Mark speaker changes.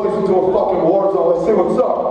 Speaker 1: place into a fucking war zone. Let's see what's up.